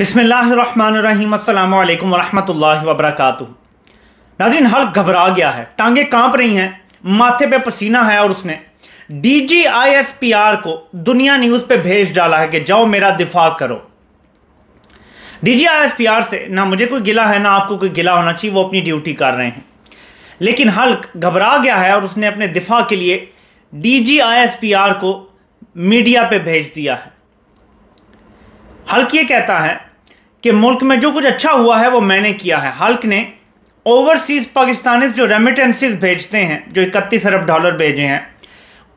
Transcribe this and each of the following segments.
बिसमीम अल्लाम वरहमल वबरक नाजिन हल्क घबरा गया है। टांगे काँप रही हैं, माथे पे पसीना है और उसने D G I S P R को दुनिया न्यूज़ पे भेज डाला है कि जाओ मेरा दिफा करो। D G I S P R से ना मुझे कोई गिला है, ना आपको कोई गिला होना चाहिए, वो अपनी ड्यूटी कर रहे हैं। लेकिन हल्क घबरा गया है और उसने अपने दिफा के लिए D G I S P R को मीडिया पे भेज दिया है। हल्क ये कहता है कि मुल्क में जो कुछ अच्छा हुआ है, वो मैंने किया है। हल्क ने ओवरसीज पाकिस्तानी जो रेमिटेंसेज भेजते हैं, जो इकतीस अरब डॉलर भेजे हैं,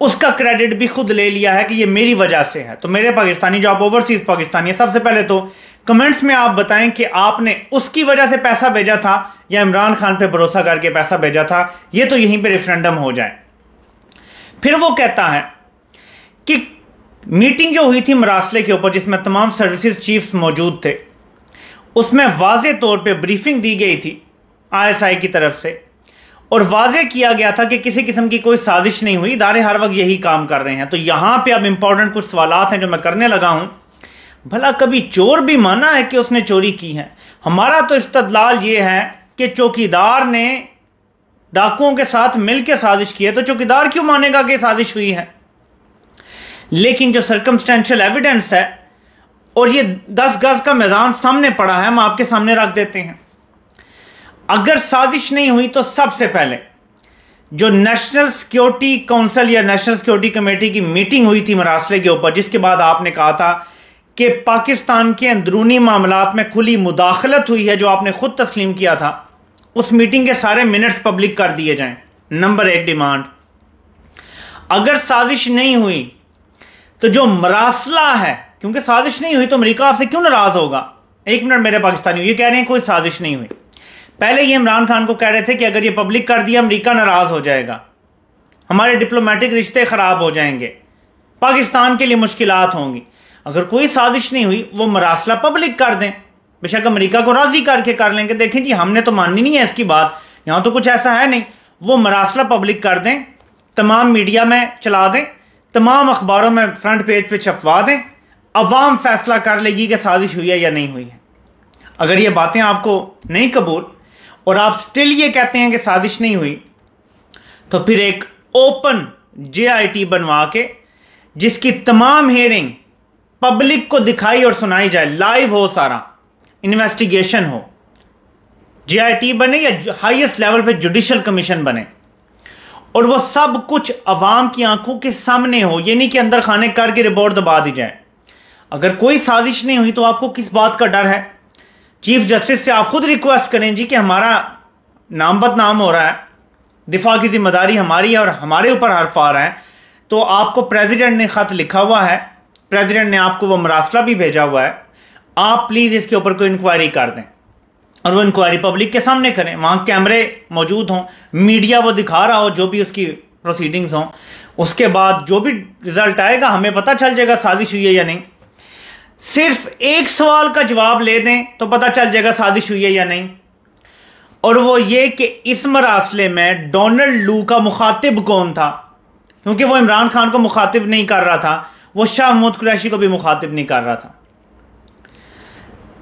उसका क्रेडिट भी खुद ले लिया है कि ये मेरी वजह से है। तो मेरे पाकिस्तानी जो आप ओवरसीज पाकिस्तानी है। सबसे पहले तो कमेंट्स में आप बताएँ कि आपने उसकी वजह से पैसा भेजा था या इमरान खान पे भरोसा करके पैसा भेजा था। ये तो यहीं पे रेफरेंडम हो जाए। फिर वो कहता है कि मीटिंग जो हुई थी मरासले के ऊपर, जिसमें तमाम सर्विसेज़ चीफ्स मौजूद थे उसमें वाज तौर पे ब्रीफिंग दी गई थी आईएसआई की तरफ़ से। और वाजे किया गया था कि किसी किस्म की कोई साजिश नहीं हुई, इदारे हर वक्त यही काम कर रहे हैं। तो यहाँ पे अब इंपॉर्टेंट कुछ सवाल हैं जो मैं करने लगा हूँ। भला कभी चोर भी माना है कि उसने चोरी की है? हमारा तो इस्तलाल ये है कि चौकीदार ने डाकुओं के साथ मिलकर साजिश की है तो चौकीदार क्यों मानेगा कि साजिश हुई है? लेकिन जो सरकमस्टेंशियल एविडेंस है और ये दस गज का मैदान सामने पड़ा है, हम आपके सामने रख देते हैं। अगर साजिश नहीं हुई तो सबसे पहले जो नेशनल सिक्योरिटी काउंसिल या नेशनल सिक्योरिटी कमेटी की मीटिंग हुई थी मरासले के ऊपर, जिसके बाद आपने कहा था कि पाकिस्तान के अंदरूनी मामला में खुली मुदाखलत हुई है, जो आपने खुद तस्लीम किया था, उस मीटिंग के सारे मिनट्स पब्लिक कर दिए जाएँ। नंबर एक डिमांड अगर साजिश नहीं हुई तो जो मरासला है क्योंकि साजिश नहीं हुई तो अमरीका आपसे क्यों नाराज़ होगा? एक मिनट, मेरे पाकिस्तानी ये कह रहे हैं कोई साजिश नहीं हुई। पहले ये इमरान खान को कह रहे थे कि अगर ये पब्लिक कर दिया, अमरीका नाराज़ हो जाएगा। हमारे डिप्लोमेटिक रिश्ते ख़राब हो जाएँगे। पाकिस्तान के लिए मुश्किल होंगी। अगर कोई साजिश नहीं हुई, वो मरासला पब्लिक कर दें। बेशक अमरीका को राज़ी करके कर लेंगे। देखें जी, हमने तो माननी नहीं है इसकी बात। यहाँ तो कुछ ऐसा है नहीं। वो मरासला पब्लिक कर दें, तमाम मीडिया में चला दें, तमाम अखबारों में फ्रंट पेज पे छपवा दें अवाम फैसला कर लेगी कि साजिश हुई है या नहीं हुई है। अगर ये बातें आपको नहीं कबूल और आप स्टिल ये कहते हैं कि साजिश नहीं हुई तो फिर एक ओपन जे बनवा के, जिसकी तमाम हेयरिंग पब्लिक को दिखाई और सुनाई जाए लाइव हो सारा इन्वेस्टिगेशन हो। जे बने या हाईएस्ट लेवल पे जुडिशल कमीशन बने। और वो सब कुछ अवाम की आँखों के सामने हो, ये नहीं कि अंदर खाने करके रिपोर्ट दबा दी जाए। अगर कोई साजिश नहीं हुई तो आपको किस बात का डर है? चीफ जस्टिस से आप खुद रिक्वेस्ट करें जी कि हमारा नाम बदनाम हो रहा है, दिफा की ज़िम्मेदारी हमारी है और हमारे ऊपर हर्फ आ रहा है तो आपको प्रेसिडेंट ने ख़त लिखा हुआ है, प्रेसिडेंट ने आपको वो मरासला भी भेजा हुआ है, आप प्लीज़ इसके ऊपर कोई इंक्वायरी कर दें। और वो इंक्वायरी पब्लिक के सामने करें, वहाँ कैमरे मौजूद हों मीडिया वो दिखा रहा हो, जो भी उसकी प्रोसीडिंग्स हों, उसके बाद जो भी रिज़ल्ट आएगा, हमें पता चल जाएगा साजिश हुई है या नहीं। सिर्फ़ एक सवाल का जवाब ले दें तो पता चल जाएगा साजिश हुई है या नहीं। और वो ये कि इस मरासले में डोनाल्ड लू का मुखातिब कौन था? क्योंकि वो इमरान खान को मुखातिब नहीं कर रहा था, वो शाह महमूद कुरैशी को भी मुखातिब नहीं कर रहा था।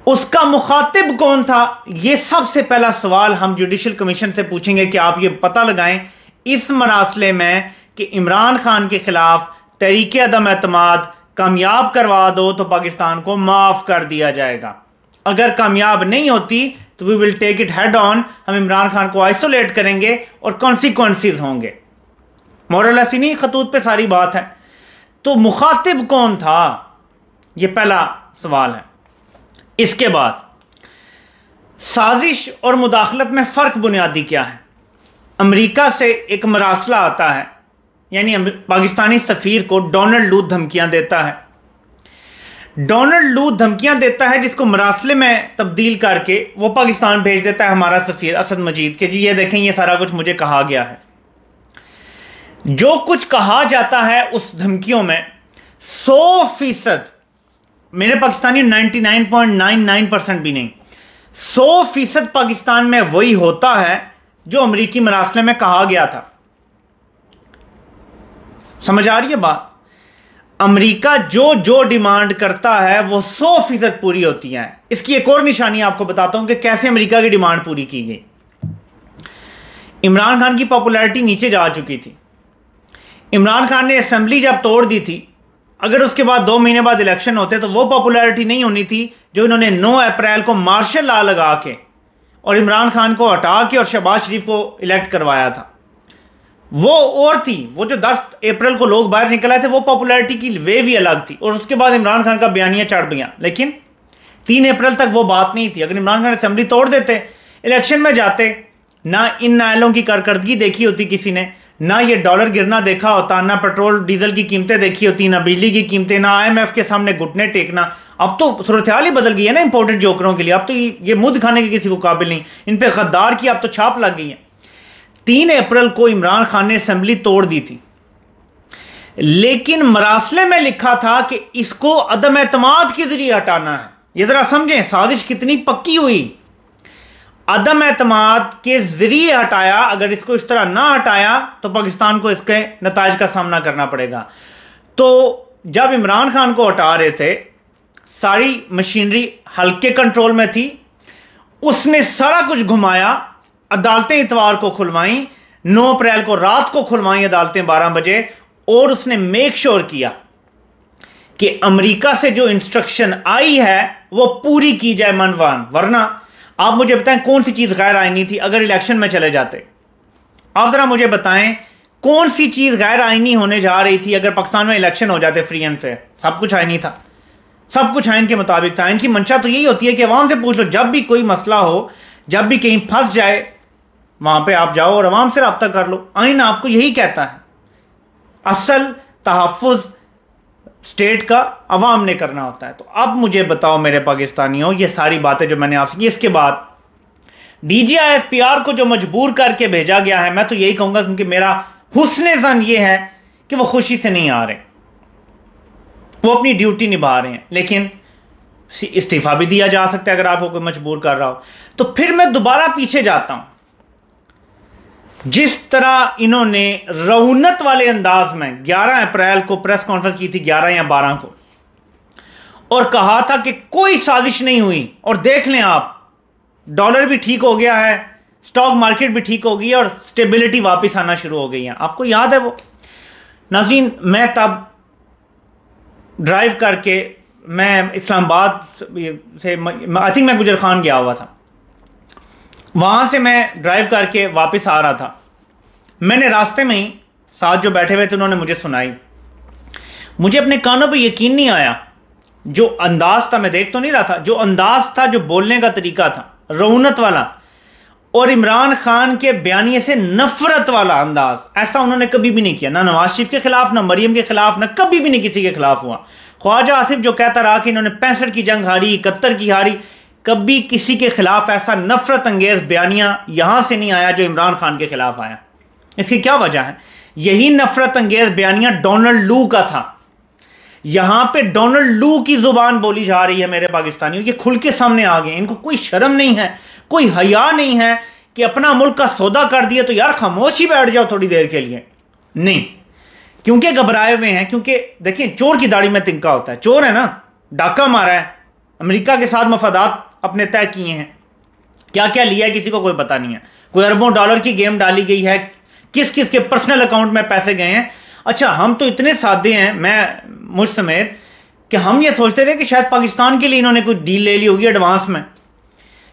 उसका मुखातिब कौन था? ये सबसे पहला सवाल हम जुडिशल कमीशन से पूछेंगे कि आप ये पता लगाएँ इस मरासले में कि इमरान खान के खिलाफ तरीके अदम अतमाद कामयाब करवा दो तो पाकिस्तान को माफ़ कर दिया जाएगा। अगर कामयाब नहीं होती तो we will take it head on हम इमरान खान को आइसोलेट करेंगे और कॉन्सिक्वेंसेस होंगे। मॉरल ऐसी नहीं, खतूत पे सारी बात है। तो मुखातिब कौन था? ये पहला सवाल है। इसके बाद, साजिश और मुदाखलत में फ़र्क बुनियादी क्या है? अमेरिका से एक मरासला आता है। यानी पाकिस्तानी सफ़ीर को डोनाल्ड लू धमकियाँ देता है। डोनाल्ड लू धमकियाँ देता है जिसको मरासले में तब्दील करके वो पाकिस्तान भेज देता है हमारा सफ़ीर असद मजीद के। जी, ये देखें, ये सारा कुछ मुझे कहा गया है। जो कुछ कहा जाता है उस धमकियों में सौ फ़ीसद, मेरे पाकिस्तानी 99.99 परसेंट भी नहीं, सौ फ़ीसद पाकिस्तान में वही होता है जो अमरीकी मरासले में कहा गया था। समझ आ रही है बात? अमेरिका जो जो डिमांड करता है, वो सौ फ़ीसद पूरी होती है। इसकी एक और निशानी आपको बताता हूँ कि कैसे अमेरिका की डिमांड पूरी की गई। इमरान खान की पॉपुलैरिटी नीचे जा चुकी थी। इमरान खान ने असेंबली जब तोड़ दी थी, अगर उसके बाद दो महीने बाद इलेक्शन होते तो वो पॉपुलैरिटी नहीं होनी थी, जो इन्होंने 9 अप्रैल को मार्शल लॉ लगा के और इमरान खान को हटा के और शहबाज शरीफ को इलेक्ट करवाया था। वो और थी, वो जो 10 अप्रैल को लोग बाहर निकल आए थे, वो पॉपुलैरिटी की वे भी अलग थी। और उसके बाद इमरान खान का बयानिया चढ़ गया लेकिन तीन अप्रैल तक वो बात नहीं थी। अगर इमरान खान असेंबली तोड़ देते इलेक्शन में जाते, ना इन नायलों की कारकर्दगी देखी होती किसी ने, ना ये डॉलर गिरना देखा होता, ना पेट्रोल डीजल की कीमतें देखी होती, ना बिजली की कीमतें, ना आईएमएफ के सामने घुटने टेकना। अब तो सूरत हाल ही बदल गई है ना इंपोर्टेड जोकरों के लिए। अब तो ये मुँह दिखाने के किसी को काबिल नहीं। इन पर गद्दार की अब तो छाप लग गई है। तीन अप्रैल को इमरान खान ने असेंबली तोड़ दी थी। लेकिन मरासले में लिखा था कि इसको अदम एतमाद के ज़रिए हटाना है। ये जरा समझें, साजिश कितनी पक्की हुई। अदम एतमाद के ज़रिए हटाया, अगर इसको इस तरह ना हटाया तो पाकिस्तान को इसके नतज का सामना करना पड़ेगा। तो जब इमरान खान को हटा रहे थे, सारी मशीनरी हल्के कंट्रोल में थी, उसने सारा कुछ घुमाया अदालतें इतवार को खुलवाई 9 अप्रैल को रात को खुलवाई अदालतें 12 बजे, और उसने मेक श्योर किया कि अमेरिका से जो इंस्ट्रक्शन आई है, वो पूरी की जाए मनवान। वरना, आप मुझे बताएँ कौन सी चीज़ गैर आईनी थी अगर इलेक्शन में चले जाते? आप ज़रा मुझे बताएँ कौन सी चीज़ गैर आईनी होने जा रही थी अगर पाकिस्तान में इलेक्शन हो जाते फ्री एंड फेयर सब कुछ आईनी था। सब कुछ आइन के मुताबिक था। इनकी मंशा तो यही होती है कि अवाम से पूछ लो, जब भी कोई मसला हो, जब भी कहीं फंस जाए वहाँ पे आप जाओ और आवाम से रबता कर लो। आइन आपको यही कहता है। असल तहफ़ स्टेट का अवाम ने करना होता है। तो अब मुझे बताओ मेरे पाकिस्तानियों, ये सारी बातें जो मैंने आपसे की, इसके बाद D G I S P R को जो मजबूर करके भेजा गया है, मैं तो यही कहूँगा क्योंकि मेरा हुसन जन ये है कि वो खुशी से नहीं आ रहे। वो अपनी ड्यूटी निभा रहे हैं, लेकिन इस्तीफ़ा भी दिया जा सकता है अगर आपको कोई मजबूर कर रहा हो। तो फिर मैं दोबारा पीछे जाता हूँ। जिस तरह इन्होंने रौनत वाले अंदाज में 11 अप्रैल को प्रेस कॉन्फ्रेंस की थी 11 या 12 को, और कहा था कि कोई साजिश नहीं हुई, और देख लें आप, डॉलर भी ठीक हो गया है, स्टॉक मार्केट भी ठीक हो गई और स्टेबिलिटी वापस आना शुरू हो गई है। आपको याद है वो? नाजीन, मैं तब ड्राइव करके मैं इस्लामाबाद से आई थिंक मैं गुजर खान गया हुआ था। वहाँ से मैं ड्राइव करके वापस आ रहा था। मैंने रास्ते में ही साथ जो बैठे हुए थे, उन्होंने मुझे सुनाई। मुझे अपने कानों पर यकीन नहीं आया। जो अंदाज था, मैं देख तो नहीं रहा था। जो अंदाज था, जो बोलने का तरीका था रौनत वाला और इमरान खान के बयानी से नफरत वाला अंदाज, ऐसा उन्होंने कभी भी नहीं किया। ना नवाज़ शरीफ के खिलाफ, ना मरियम के खिलाफ, ना कभी भी नहीं किसी के खिलाफ हुआ। ख्वाजा आसिफ जो कहता रहा कि इन्होंने पैंसठ की जंग हारी, इकहत्तर की हारी कभी किसी के खिलाफ ऐसा नफरत अंगेज बयानिया यहाँ से नहीं आया जो इमरान खान के खिलाफ आया। इसकी क्या वजह है? यही नफरत अंगेज बयानिया डोनाल्ड लू का था। यहाँ पे डोनाल्ड लू की ज़ुबान बोली जा रही है मेरे पाकिस्तानियों, ये खुल के सामने आ गए। इनको कोई शर्म नहीं है, कोई हया नहीं है कि अपना मुल्क का सौदा कर दिया तो यार खामोशी बैठ जाओ थोड़ी देर के लिए। नहीं, क्योंकि घबराए हुए हैं, क्योंकि देखिए, चोर की दाढ़ी में तिनका होता है। चोर है ना, डाका मारा है, अमेरिका के साथ मफादात अपने तय किए हैं। क्या क्या लिया है, किसी को कोई पता नहीं है। कोई अरबों डॉलर की गेम डाली गई है किस किस के पर्सनल अकाउंट में पैसे गए हैं। अच्छा हम तो इतने सादे हैं, मैं, मुझ समेत, कि हम ये सोचते रहे कि शायद पाकिस्तान के लिए इन्होंने कोई डील ले ली होगी एडवांस में।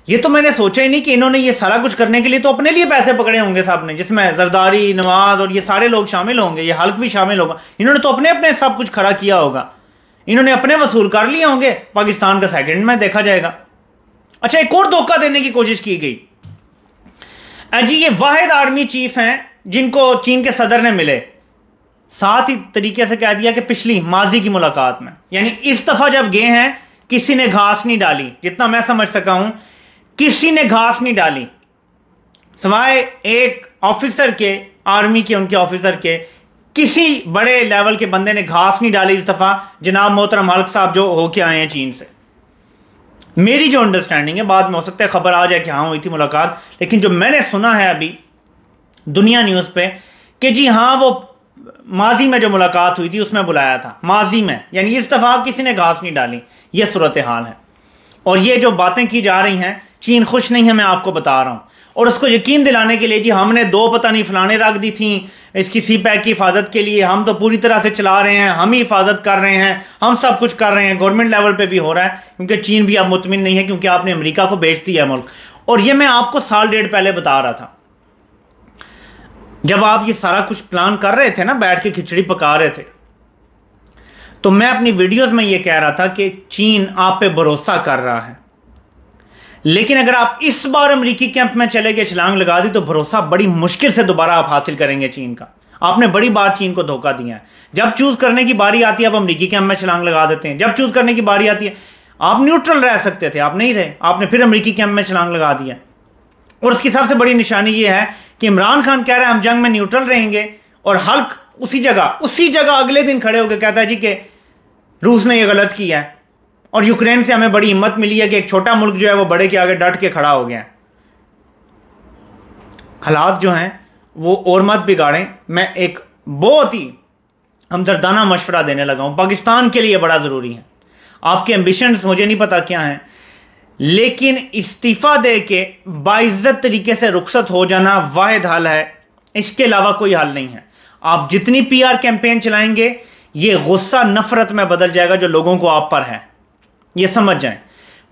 ये तो मैंने सोचा ही नहीं कि इन्होंने ये सारा कुछ करने के लिए तो अपने लिए पैसे पकड़े होंगे साहब ने, जिसमें जरदारी नवाज़ और ये सारे लोग शामिल होंगे, ये हल्क भी शामिल होगा। इन्होंने तो अपने अपने सब कुछ खड़ा किया होगा। इन्होंने अपने वसूल कर लिए होंगे, पाकिस्तान का सेकंड में देखा जाएगा। अच्छा एक और धोखा देने की कोशिश की गई। जी, ये वाहिद आर्मी चीफ हैं, जिनको चीन के सदर ने मिले। साथ ही तरीके से कह दिया कि पिछली माजी की मुलाकात में। यानी इस दफ़ा जब गए हैं, किसी ने घास नहीं डाली। जितना मैं समझ सका हूँ, किसी ने घास नहीं डाली। सवाए एक ऑफिसर के, आर्मी के, उनके ऑफिसर के, किसी बड़े लेवल के बंदे ने घास नहीं डाली इस दफ़ा। जनाब मोहतरम हल्क साहब जो होके आए हैं चीन से। मेरी जो अंडरस्टैंडिंग है, बाद में हो सकता है खबर आ जाए कि हाँ हुई थी मुलाकात। लेकिन जो मैंने सुना है अभी दुनिया न्यूज़ पे कि जी हाँ वो माजी में जो मुलाकात हुई थी, उसमें बुलाया था। माजी में। यानी इस दफ़ा किसी ने घास नहीं डाली। ये सूरत हाल है। और ये जो बातें की जा रही हैं, चीन खुश नहीं है, मैं आपको बता रहा हूँ। और उसको यकीन दिलाने के लिए, जी, हमने दो पता नहीं, फलाने रख दी थी, इसकी सी पैक की हिफाजत के लिए, हम तो पूरी तरह से चला रहे हैं, हम ही हिफाजत कर रहे हैं, हम सब कुछ कर रहे हैं, गवर्नमेंट लेवल पे भी हो रहा है, क्योंकि चीन भी अब मुतमिन नहीं है, क्योंकि आपने अमेरिका को बेच दिया है मुल्क। और ये मैं आपको साल डेढ़ पहले बता रहा था। जब आप ये सारा कुछ प्लान कर रहे थे ना, बैठ के खिचड़ी पका रहे थे तो मैं अपनी वीडियोस में ये कह रहा था कि चीन आप पे भरोसा कर रहा है। लेकिन अगर आप इस बार अमरीकी कैंप में चले गए, छलांग लगा दी तो भरोसा बड़ी मुश्किल से दोबारा आप हासिल करेंगे चीन का। आपने बड़ी बार चीन को धोखा दिया है। जब चूज़ करने की बारी आती है आप अमरीकी कैंप में छलांग लगा देते हैं। जब चूज़ करने की बारी आती है, आप न्यूट्रल रह सकते थे, आप नहीं रहे। आपने फिर अमरीकी कैंप में छलांग लगा दिया। और उसकी सबसे बड़ी निशानी ये है कि इमरान खान कह रहे हैं, हम जंग में न्यूट्रल रहेंगे और हल्क उसी जगह उसी जगह अगले दिन खड़े होकर कहता है जी कि रूस ने यह गलत किया है। और यूक्रेन से हमें बड़ी हिम्मत मिली है कि एक छोटा मुल्क जो है वो बड़े के आगे डट के खड़ा हो गया। हालात जो हैं, वो और मत बिगाड़ें। मैं एक बहुत ही हमदर्दाना मशवरा देने लगा हूँ। पाकिस्तान के लिए बड़ा ज़रूरी है। आपके एम्बिशंस मुझे नहीं पता क्या हैं, लेकिन इस्तीफ़ा दे के बाइज्जत तरीके से रुखसत हो जाना वाद हल है। इसके अलावा कोई हल नहीं है। आप जितनी पीआर कैंपेन चलाएँगे, ये गुस्सा, नफरत में बदल जाएगा जो लोगों को आप पर है। ये समझ जाएँ।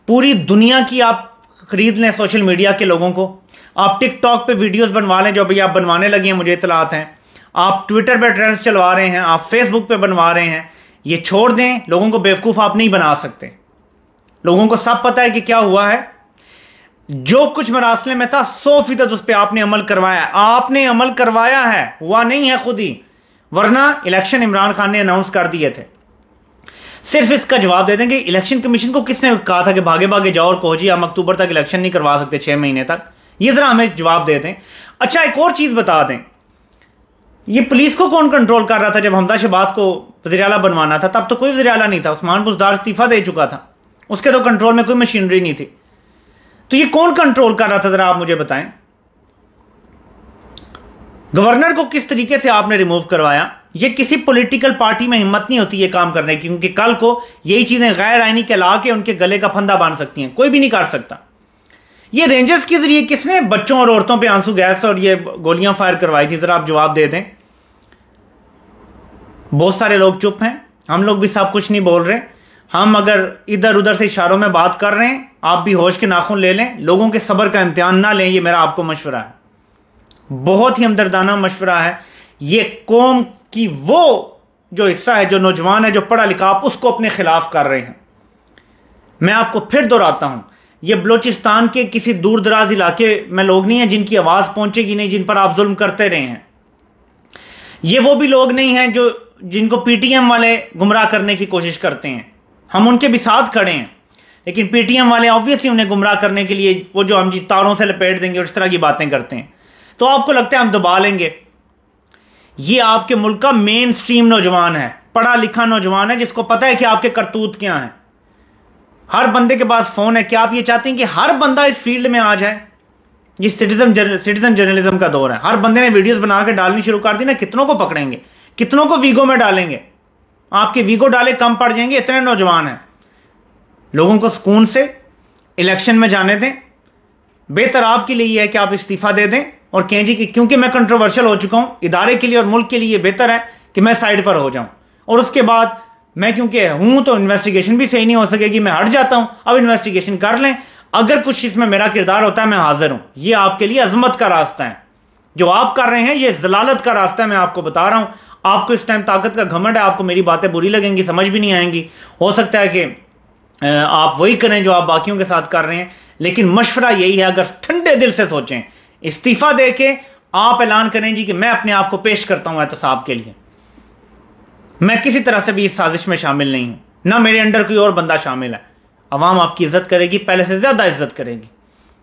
पूरी दुनिया की आप खरीद लें सोशल मीडिया के लोगों को। आप टिकटॉक पे वीडियोस बनवा लें जो भाई आप बनवाने लगे हैं, मुझे इतलात हैं। आप ट्विटर पे ट्रेंड्स चलवा रहे हैं, आप फेसबुक पे बनवा रहे हैं। ये छोड़ दें, लोगों को बेवकूफ़ आप नहीं बना सकते। लोगों को सब पता है कि क्या हुआ है। जो कुछ मरासले में था, सौ फ़ीसद उस पर आपने अमल करवाया। आपने अमल करवाया है, हुआ नहीं है खुद ही। वरना इलेक्शन इमरान खान ने अनाउंस कर दिए थे। सिर्फ़ इसका जवाब दे दें कि इलेक्शन कमीशन को किसने कहा था कि भागे भागे जाओ और कहो जी हम अक्टूबर तक इलेक्शन नहीं करवा सकते, छह महीने तक? ये ज़रा हमें जवाब दे दें। अच्छा एक और चीज़ बता दें। ये पुलिस को कौन कंट्रोल कर रहा था जब हमदा शहबाज को वजी बनवाना था? तब तो कोई वजी नहीं था, उस्मान बुजदार इस्तीफ़ा दे चुका था। उसके तो कंट्रोल में कोई मशीनरी नहीं थी। तो ये कौन कंट्रोल कर रहा था ज़रा आप मुझे बताएँ? गवर्नर को किस तरीके से आपने रिमूव करवाया? ये किसी पॉलिटिकल पार्टी में हिम्मत नहीं होती ये काम करने की, क्योंकि कल को यही चीज़ें गैर आइनी के ला के उनके गले का फंदा बाँध सकती हैं। कोई भी नहीं काट सकता। ये रेंजर्स के ज़रिए किसने बच्चों और औरतों पे आँसू गैस और ये गोलियाँ फायर करवाई थी? ज़रा आप जवाब दे दें। बहुत सारे लोग चुप हैं। हम लोग भी सब कुछ नहीं बोल रहे। हम अगर इधर उधर से इशारों में बात कर रहे हैं, आप भी होश के नाखून ले लें। लोगों के सब्र का इम्तिहान ना लें, ये मेरा आपको मशवरा है। बहुत ही हमदर्दाना मशवरा है। ये कौम की वो जो हिस्सा है, जो नौजवान है, जो पढ़ा लिखा आप उसको अपने खिलाफ कर रहे हैं। मैं आपको फिर दोहराता हूँ। ये बलोचिस्तान के किसी दूर दराज इलाके में लोग नहीं हैं, जिनकी आवाज़ पहुंचेगी नहीं, जिन पर आप जुल्म करते रहे हैं। ये वो भी लोग नहीं हैं, जो, जिनको पीटीएम वाले गुमराह करने की कोशिश करते हैं। हम उनके भी साथ खड़े हैं, लेकिन पीटीएम वाले ऑब्वियसली उन्हें गुमराह करने के लिए वो जो हम जी तारों से लपेट देंगे और इस तरह की बातें करते हैं। तो आपको लगता है हम दबा लेंगे? ये आपके मुल्क का मेन स्ट्रीम नौजवान है पढ़ा लिखा नौजवान है, जिसको पता है कि आपके करतूत क्या हैं। हर बंदे के पास फ़ोन है, क्या आप ये चाहते हैं कि हर बंदा इस फ़ील्ड में आ जाए? ये सिटीजन सिटीजन जर्नलिज्म का दौर है। हर बंदे ने वीडियोस बना के डालनी शुरू कर दी ना, कितनों को पकड़ेंगे? कितनों को वीगो में डालेंगे? आपके वीगो डाले, कम पड़ जाएँगे, इतने नौजवान हैं। लोगों को सुकून से इलेक्शन में जाने दें। बेहतर आपके लिए है कि आप इस्तीफ़ा दे दें। और कहें जी कि, क्योंकि मैं कंट्रोवर्शियल हो चुका हूँ, इदारे के लिए और मुल्क के लिए बेहतर है कि मैं साइड पर हो जाऊँ। और उसके बाद मैं, क्योंकि हूँ तो इन्वेस्टिगेशन भी सही नहीं हो सकेगी, मैं हट जाता हूँ, अब इन्वेस्टिगेशन कर लें। अगर कुछ इसमें मेरा किरदार होता है, मैं हाजिर हूँ। ये आपके लिए अजमत का रास्ता है। जो आप कर रहे हैं, ये जलालत का रास्ता है, मैं आपको बता रहा हूँ। आपको इस टाइम ताकत का घमंड है, आपको मेरी बातें बुरी लगेंगी, समझ भी नहीं आएँगी। हो सकता है कि आप वही करें जो आप बाकियों के साथ कर रहे हैं, लेकिन मशवरा यही है, अगर ठंडे दिल से सोचें इस्तीफ़ा दे के आप ऐलान करें जी कि मैं अपने आप को पेश करता हूँ एहतसाब के लिए। मैं किसी तरह से भी इस साजिश में शामिल नहीं हूँ। ना मेरे अंडर कोई और बंदा शामिल है। अवाम आपकी इज़्ज़त करेगी, पहले से ज़्यादा इज़्ज़त करेगी।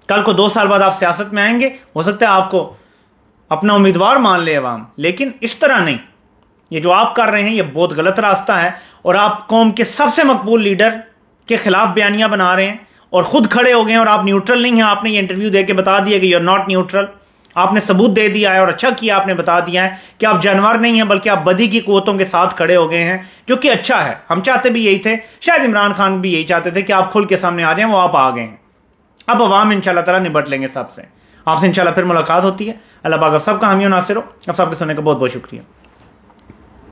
कल को दो साल बाद आप सियासत में आएँगे, हो सकता है आपको अपना उम्मीदवार मान ले अवाम। लेकिन इस तरह नहीं। ये जो आप कर रहे हैं, ये बहुत गलत रास्ता है और आप कौम के सबसे मकबूल लीडर के खिलाफ बयानियाँ बना रहे हैं। और ख़ुद खड़े हो गए और आप न्यूट्रल नहीं हैं। आपने ये इंटरव्यू दे के बता दिया कि यू आर नॉट न्यूट्रल आपने सबूत दे दिया है और अच्छा किया आपने बता दिया है कि आप जानवर नहीं हैं, बल्कि आप बदी की कुतों के साथ खड़े हो गए हैं, जो कि अच्छा है। हम चाहते भी यही थे, शायद इमरान खान भी यही चाहते थे कि आप खुल के सामने आ जाएँ, वो आप आ गए हैं। अब अवाम इन ताला निबट लेंगे सबसे। आपसे इंशाल्लाह फिर मुलाकात होती है। अल्लाह पाक सबका हमी नासिर हो। अब सबके सुनने का बहुत बहुत शुक्रिया।